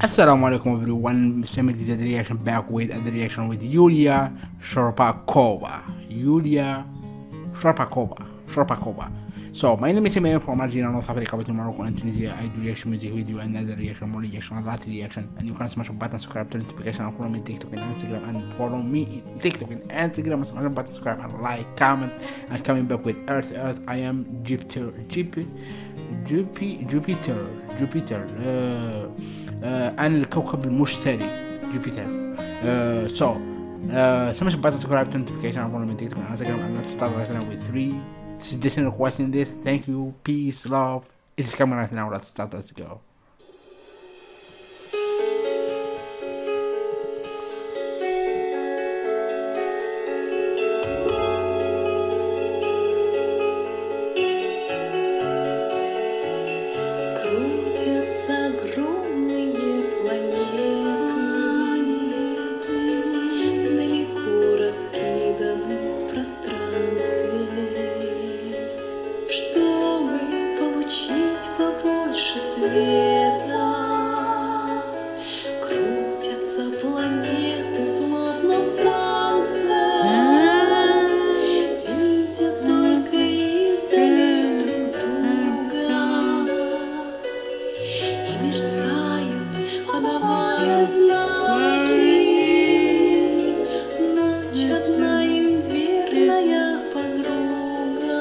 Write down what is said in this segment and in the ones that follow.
Assalamu alaikum everyone, Samir DZ the reaction back with the reaction with Yulia Shcherbakova. Yulia Shcherbakova. Shcherbakova. So my name is Emmanuel from Algeria, North Africa, but Morocco and Tunisia. I do reaction music video and other reaction, more reaction, a lot reaction. And you can smash the button, subscribe, turn notification, and follow me on TikTok and Instagram and follow me in TikTok and Instagram. Smash the button, subscribe, and like, comment. And coming back with Earth Earth. I am Jupiter Jupiter Jupiter Jupiter uh, uh, أنا الكوكب المشتري جوبيتر uh, so uh, smash the button subscribe turn notification and follow me on TikTok and Instagram and let's start right now with three suggestion requesting this thank you peace love it's coming right now let's start let's go Света. Планеты, словно в танце, видя только издали друг друга и мерцают, подавая знаки. Ночь одна им верная подруга.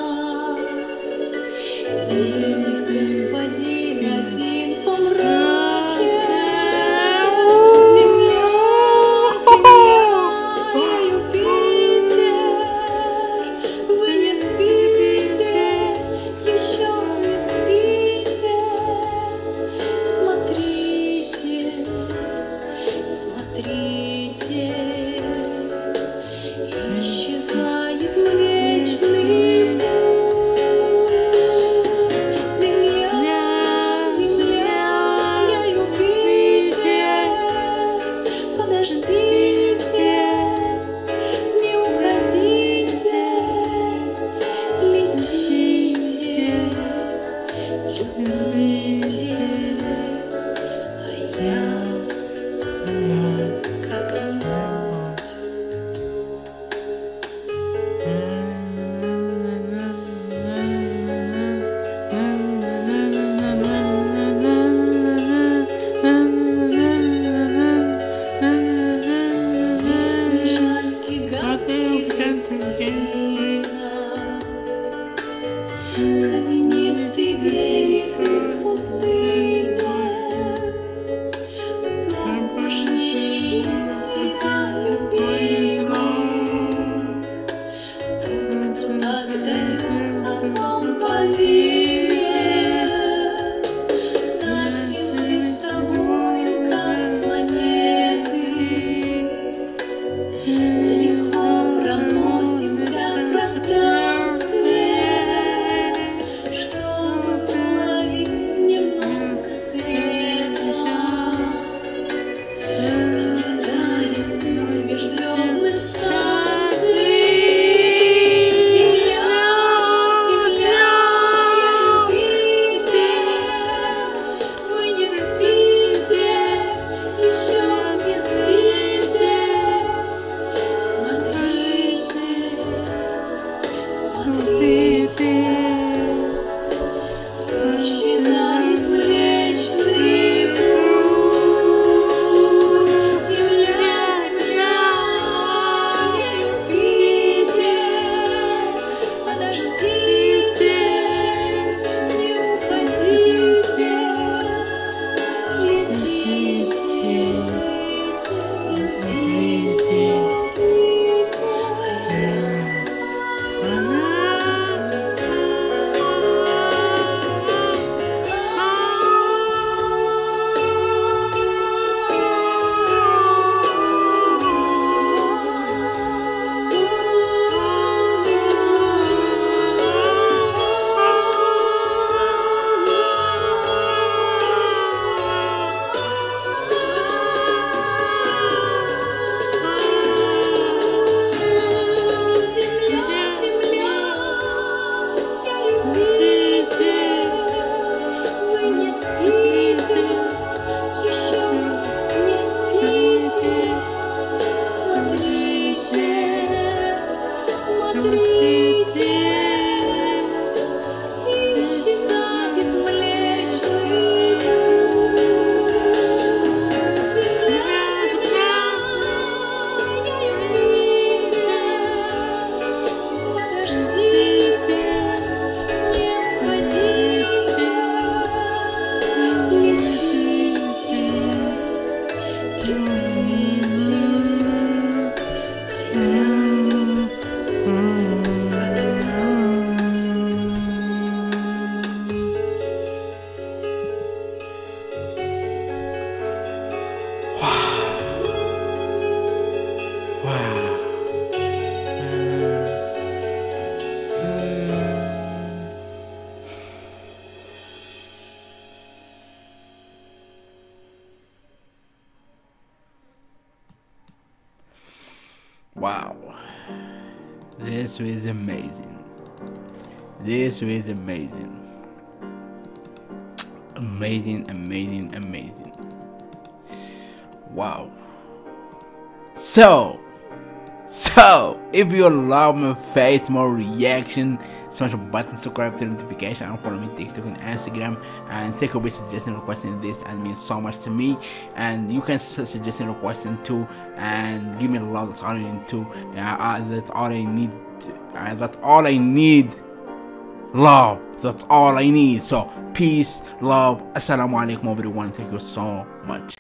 Любимых? Тот, кто так далек совном повинен. Wow. This was amazing. This was amazing. Amazing, amazing, amazing. Wow. So, so if you love my face, more reaction, smash the button, subscribe to the notification, and follow me TikTok and Instagram. And thank take a suggesting requesting this and means so much to me. And you can suggest a requesting too, and give me a. That's all I need to. Yeah, uh, that's all I need. Uh, that's all I need. Love. That's all I need. So peace, love. Assalamu alaikum everyone. Thank you so much.